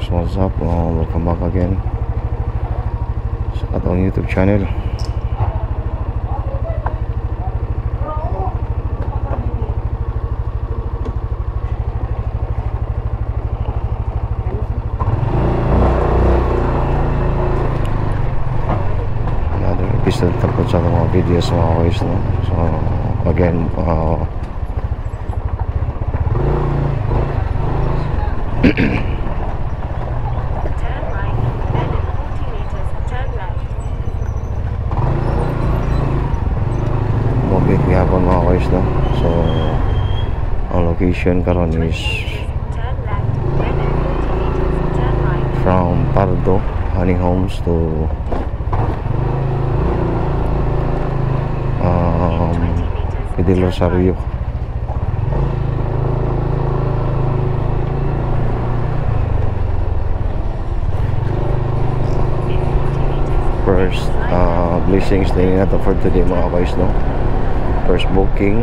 folks, what's up? Uh, welcome back again sa atong YouTube channel. Another episode tapos sa mga videos mga boys no. So again, uh, location karon is Turn left, then in 40 meters, turn right. from Pardo, Honey Homes to um, 20 meters, Fidel turn Rosario. right. In 40 meters, First uh, blessings na nato for today mga guys no. First booking.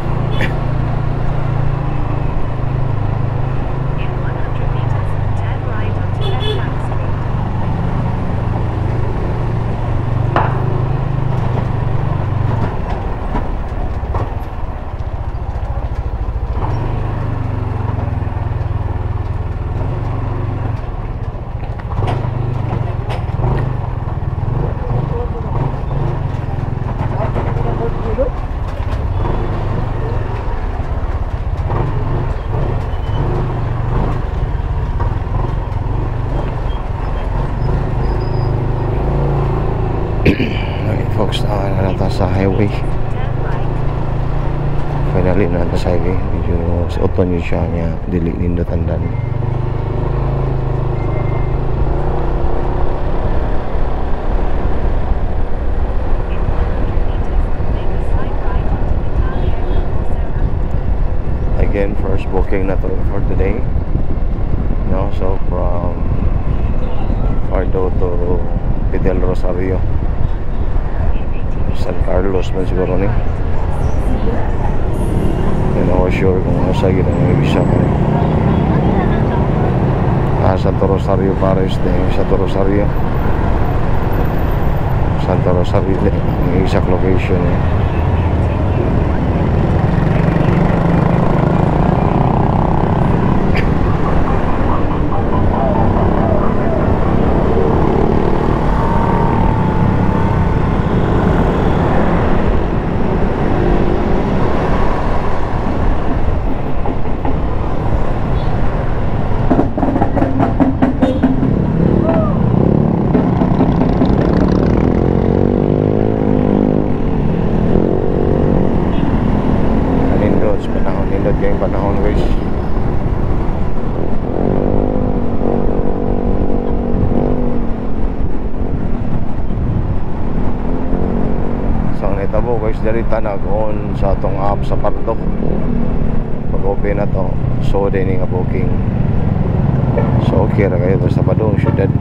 sa highway. Finally na sa highway medyo sa auto nyo siya niya dili nindot andan again first booking na to for today. No so from Fardo to Fidel Rosario. In 80 meters, San Carlos man siguro ni. Hindi ako sure kung ano sa gina ng isa ko. Ah, Santo Rosario Paris din. Santo Rosario. Santo Rosario din. Ang exact location eh. Kayong panahon guys. So ang hitabo guys dali tanag-on sa atong app sa Pardo. Pag open na to, so din nga booking. So okay ra kayo sa Padong syudad.